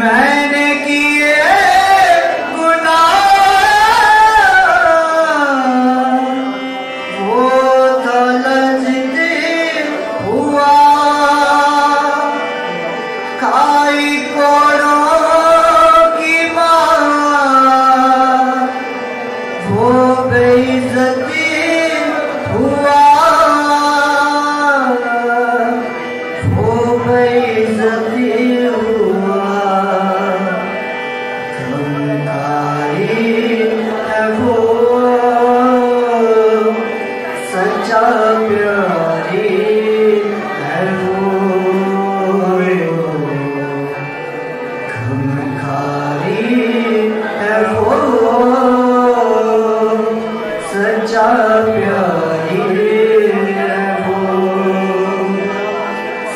मैंने किया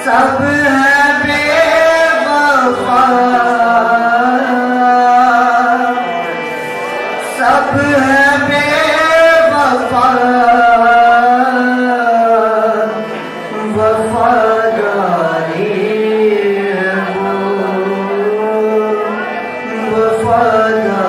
s a p ı r Father.